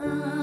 Ah.